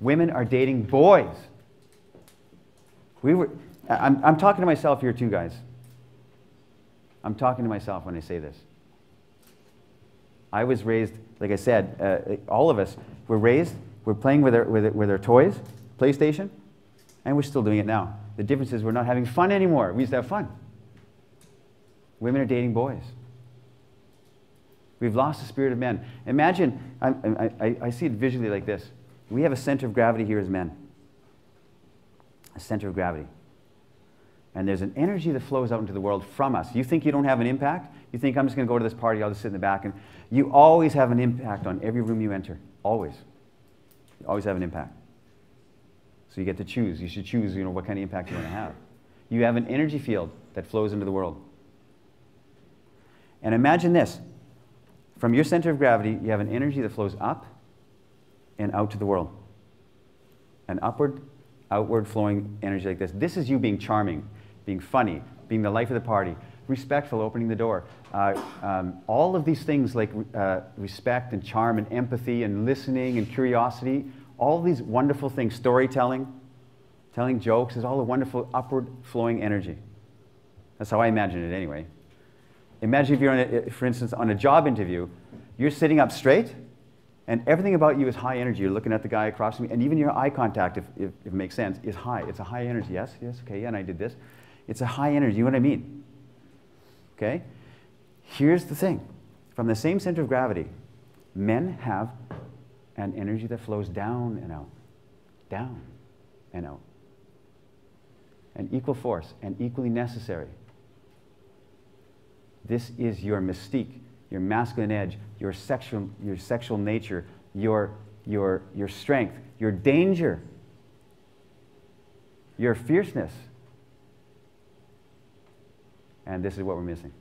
Women are dating boys. We were, I'm, I'm talking to myself here too, guys. I'm talking to myself when I say this. I was raised, like I said, uh, all of us were raised, we're playing with our, with, with our toys, PlayStation, and we're still doing it now. The difference is we're not having fun anymore. We used to have fun. Women are dating boys. We've lost the spirit of men. Imagine, I, I, I see it visually like this. We have a center of gravity here as men. A center of gravity. And there's an energy that flows out into the world from us. You think you don't have an impact? You think I'm just going to go to this party, I'll just sit in the back. And you always have an impact on every room you enter. Always. You always have an impact. So you get to choose. You should choose you know, what kind of impact you want to have. You have an energy field that flows into the world. And imagine this from your center of gravity, you have an energy that flows up and out to the world. An upward, outward flowing energy like this. This is you being charming, being funny, being the life of the party, respectful, opening the door. Uh, um, all of these things like uh, respect and charm and empathy and listening and curiosity, all these wonderful things, storytelling, telling jokes, is all a wonderful upward flowing energy. That's how I imagine it anyway. Imagine if you're, a, for instance, on a job interview, you're sitting up straight, and everything about you is high energy. You're looking at the guy across from you, and even your eye contact, if, if, if, it makes sense, is high. It's a high energy. Yes, yes, okay, yeah, and I did this. It's a high energy. You know what I mean? Okay? Here's the thing from the same center of gravity, men have an energy that flows down and out, down and out. An equal force and equally necessary. This is your mystique, your masculine edge, your sexual, your sexual nature, your, your, your strength, your danger, your fierceness. And this is what we're missing.